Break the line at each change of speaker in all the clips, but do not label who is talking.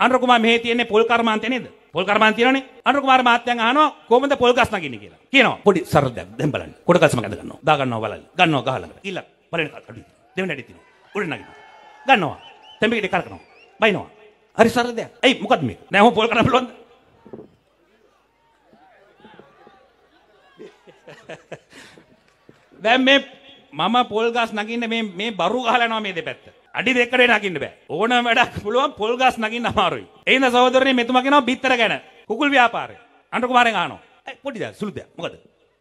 අනුර කුමාර මෙහි තියෙන්නේ පොල් කර්මාන්තය නේද? පොල් කර්මාන්තය තියෙනනේ. අනුර කුමාර මහත්තයන් අහනවා කොහොමද පොල් ගස් නගින්නේ කියලා. කියනවා පොඩි සරල දෙයක් දැන් බලන්න. කොට ගස්ම ඇඳ ගන්නවා. දා ගන්නවා බලන්න. ගන්නවා ගහලා. ඊළ බලන්න කඩු. දෙවෙනි ඇඩි තියෙනවා. උඩ නගිනවා. ගන්නවා. තැඹිකට කරකනවා. බයිනවා. හරි සරල දෙයක්. ඇයි මොකද්ද මේක? නෑ ඔහොම පොල් කරන්න පුළුවන්ද? දැන් මේ මම පොල් ගස් නගින්න මේ මේ බරු ගහලා යනවා මේ දෙපැත්ත. අඩි දෙකකට නගින්න බෑ. ඕනම වැඩක් පුළුවන් පොල් ගස් නගින්න අමාරුයි. ඒ හින්දා සහෝදරනේ මෙතුමා කියනවා බිත්තර ගැන. කුකුල් ව්‍යාපාරය. අන්ට කුමාරෙන් අහනවා. ඒ පොඩි දෙයක් සුළු දෙයක්. මොකද?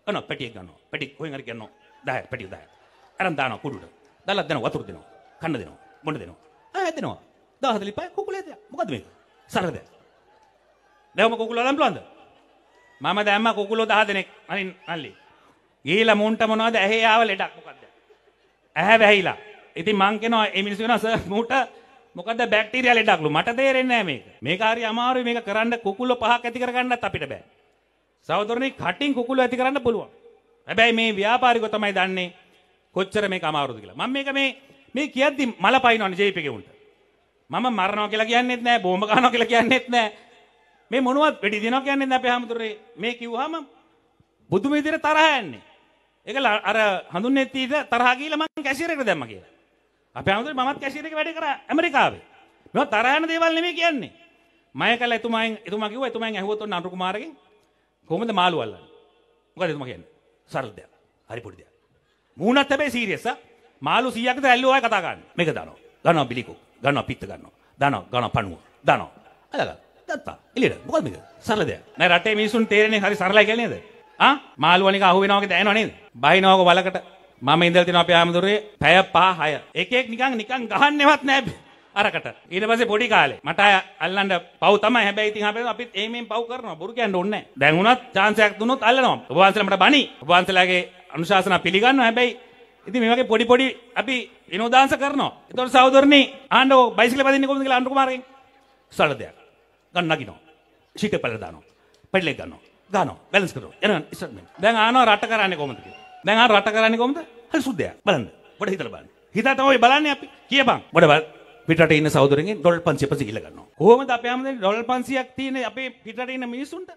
ගන්නවා පැටියක් ගන්නවා. පැටි කොහෙන් හරි ගන්නවා. 10 පැටිය 10. අරන් දානවා කුඩුට. දාලා දෙනවා වතුර දෙනවා. කන්න දෙනවා. මොන දෙනවා. ආ දෙනවා. 10 ලිපයි කුකුලේ දෙයක්. මොකද මේක? සරල දෙයක්. දැන් කුකුල වලම් බලන්න. මම දැම්ම කුකුලෝ 10 දෙනෙක් අනින් අල්ලි. ගිහිලා මුන්ට මොනවද ඇහි ආව ලෙඩක් මොකද්ද? ඇහැ වැහිලා. ඉතින් මං කියනවා ඒ මිනිස්සු වෙනවා සර් මූට මොකද බැක්ටීරියා ලෙඩක්ලු මට තේරෙන්නේ නැහැ මේක. මේක හරි අමාරුයි මේක කරන්න කුකුල පහක් ඇති කරගන්නත් අපිට බෑ. සහෝදරනි කටින් කුකුල ඇති කරන්න පුළුවන්. හැබැයි මේ ව්‍යාපාරිකෝ තමයි දන්නේ කොච්චර මේක අමාරුද කියලා. මම මේක මේ මේ කියද්දි මල පයින්නවනේ ජේප් එකේ උන්ට. මම මරනවා කියලා කියන්නෙත් නැහැ, බෝම්බ ගන්නවා කියලා කියන්නෙත් නැහැ. මේ මොනවද වෙඩි දිනවා කියන්නෙත් නැහැ අපේ හැමතුරේ. මේ කිව්වහම බුදුම විදිහට තරහ යන්නේ. ඒක අර හඳුන්නේ තීට තරහ ගිහලා මං කැෂියර් එකට දැම්මා කියලා. අපේ හැමතුරේ මමත් කැෂියර් එක වැඩ කරා ඇමරිකාවේ. මේවා තරහ යන දේවල් නෙමෙයි කියන්නේ. මම කළා එතුමාගෙන් එතුමා කිව්වා එතුමාගෙන් ඇහුවොත් ඔන්න අනුරු කුමාරගෙන් කොහොමද මාළු අල්ලන්නේ? මොකද එතුමා කියන්නේ? සරල දෙයක්. හරි පොඩි දෙයක්. මූණත් හැබැයි සීරියස් ආ. මාළු 100ක්ද ඇල්ලුවා කතා ගන්න. මේක දානවා. ගන්නවා බිලිකෝ. ගන්නවා පිත්ත ගන්නවා. දානවා ගන්නවා පණුව. දානවා. අලගා. දත්තා. එළියට. මොකද මේක? සරල දෙයක්. නෑ රටේ මිනිසුන් තේරෙන්නේ හරි සරලයි කියලා නේද? ආ මාළු වනික අහු වෙනවා වගේ දැනෙනව නේද? බහිනවක වලකට මම ඉඳලා තිනවා අපේ ආමඳුරේ පැය 5 6. එක එක නිකන් නිකන් ගහන්නේවත් නෑ අරකට. ඊට පස්සේ පොඩි කාලේ මට අල්ලන්න පව් තමයි. හැබැයි ඉතින් අපේ අපිත් එයිමෙන් පව් කරනවා. බොරු කියන්න ඕනේ නෑ. දැන් උනත් chance එකක් දුන්නොත් අල්ලනවා. ඔබ වහන්සේලා මට බනි. ඔබ වහන්සේලාගේ අනුශාසනා පිළිගන්නවා. හැබැයි ඉතින් මේ වගේ පොඩි පොඩි අපි විනෝදාංශ කරනවා. ඒතකොට සහෝදරනි ආන්නෝ බයිසිකල් පදින්නේ කොහොමද කියලා අනුර කුමාරගෙන් සරල දෙයක්. ගන්න නගිනවා. ෂීට් එක පෙළ දානවා. පැඩලෙක් ගන්නවා. ගන්නවා. බැලන්ස් කරනවා. එනවා ඉස්සරහ මෙන්න. දැන් ආනවා රට කරන්නේ කොහොමද කියලා. දැන් ආ රට කරන්නේ කොහොමද? හරි සුද්ධයක්. බලන්න. පොඩ හිතලා බලන්න. හිතා තමයි බලන්නේ අපි. කියපන්. පොඩ බලන්න. පිටරට ඉන්න සහෝදරගෙන් ඩොලර් 500 පස්සේ ගිහලා ගන්නවා. කොහොමද අපේ හැමදේම ඩොලර් 500ක් තියෙන අපේ පිටරට ඉන්න මිනිස්සුන්ට?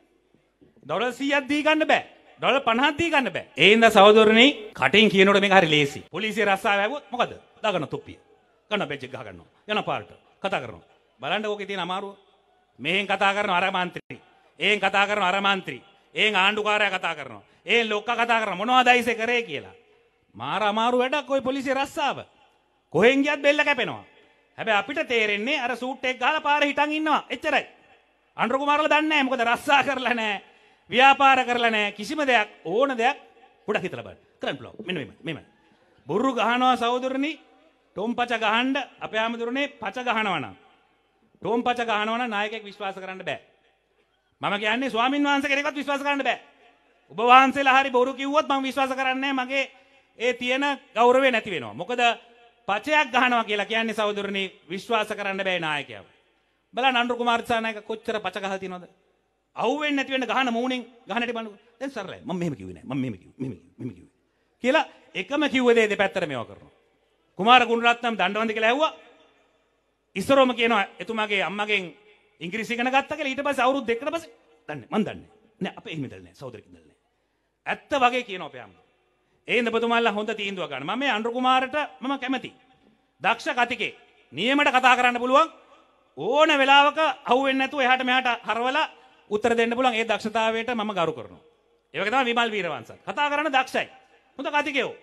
ඩොලර් 100ක් දී ගන්න බෑ. ඩොලර් 50ක් දී ගන්න බෑ. ඒ හින්දා සහෝදරනි කටින් කියනකොට මේක හරි ලේසි. පොලිසිය රස්සාව ඇහුවොත් මොකද? දාගන්න තුප්පිය. ගන්න බෙජ් එක ගහ ගන්නවා. යන පාරට කතා කරනවා. බලන්න ඕකේ තියෙන අමාරුව. මෙහෙන් කතා කරන අර මන්ත්‍රී. එහෙන් කතා කරන අර මන්ත්‍රී. එහෙන් ආණ්ඩුකාරයා කතා කරනවා. එහෙන් ලොක්කා කතා කරනවා. මොනවද අයිසේ කරේ කියලා. මාර අමාරු වැඩක් ওই පොලිසිය රස්සාව. කොහෙන් ගියත් බෙල්ල කැපෙනවා. හැබැයි අපිට තේරෙන්නේ අර සූට් එක ගහලා පාරේ හිටන් ඉන්නවා. එච්චරයි. අනුර කුමාරලා දන්නේ නැහැ. මොකද රස්සා කරලා නැහැ. ව්‍යාපාර කරලා නැහැ. කිසිම දෙයක් ඕන දෙයක් ගොඩක් හිතලා බලන්න. කරන්න පුළුවන්. මෙන්න මෙහෙම. මෙහෙම. බොරු ගහනවා සහෝදරනි. ටොම් පච ගහන්න අපේ ආමතුරුනේ පච ගහනවා නම්. ටොම් පච ගහනවා නම් නායකයෙක් විශ්වාස කරන්න බෑ. මම කියන්නේ ස්වාමින් වහන්සේ කෙනෙක්වත් විශ්වාස කරන්න බෑ. ඔබ වහන්සේලා හරි බොරු කිව්වොත් මම විශ්වාස කරන්නේ මගේ ඒ තියෙන ගෞරවය නැති වෙනවා. මොකද පචයක් ගහනවා කියලා කියන්නේ සහෝදරනි විශ්වාස කරන්න බෑ නායකයව. බලන්න අනුර කුමාර දිසානායක කොච්චර පච ගහලා තියෙනවද? අහුවෙන්නේ නැති වෙන්න ගහන මූණෙන් ගහන හැටි බලන්න. දැන් සරලයි. මම මෙහෙම කිව්වේ නෑ. මම මෙහෙම කිව්වේ. මෙහෙම මෙහෙම කිව්වේ. කියලා එකම කිව්ව දේ දෙපැත්තට මේවා කරනවා. කුමාර ගුණරත්නම් දණ්ඩවන්ත කියලා ඇහුවා. ඉස්සරෝම කියනවා එතුමාගේ අම්මගෙන් ඉංග්‍රීසි ඉගෙන ගත්තා කියලා ඊට පස්සේ අවුරුදු දෙකකට පස්සේ දන්නේ මන් දන්නේ. නෑ අපේ එහෙම ඉඳලා නෑ සහෝදරෙක් ඉඳලා නෑ. ඇත්ත වගේ කියනවා අපේ අම්මා. ඒ ඉඳපතුමාලා හොඳ තීන්දුවක් ගන්න. මම මේ අනුර කුමාරට මම කැමති දක්ෂ කතිකේ නියමයට කතා කරන්න පුළුවන්. ඕන වෙලාවක අහුවෙන්නේ නැතුව එහාට මෙහාට හරවලා උත්තර දෙන්න පුළුවන්. ඒ දක්ෂතාවයට මම ගරු කරනවා. ඒ වගේ තමයි විමල් වීරවංශ කතා කරන්න දක්ෂයි. හොඳ කතිකයෝ.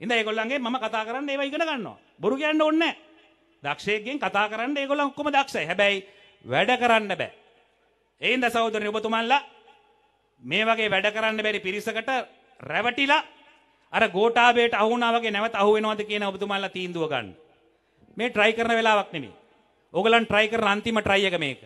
ඉඳ ඒගොල්ලන්ගේ මම කතා කරන්න ඒවා ඉගෙන ගන්නවා. බොරු කියන්න ඕනේ නැහැ දක්ෂයෙක්ගෙන් කතා කරන්න ඒගොල්ලන් ඔක්කොම දක්ෂයි. හැබැයි වැඩ කරන්න බෑ. ඒ හින්දා සහෝදරනි ඔබතුමන්ලා මේ වගේ වැඩ කරන්න බැරි පිරිසකට රැවටිලා අර ගෝඨාභයට අහු වුණා වගේ නැවත අහු වෙනවද කියන ඔබතුමන්ලා තීන්දුව ගන්න. මේ try කරන වෙලාවක් නෙමෙයි. ඕගලන් try කරන අන්තිම try එක මේක.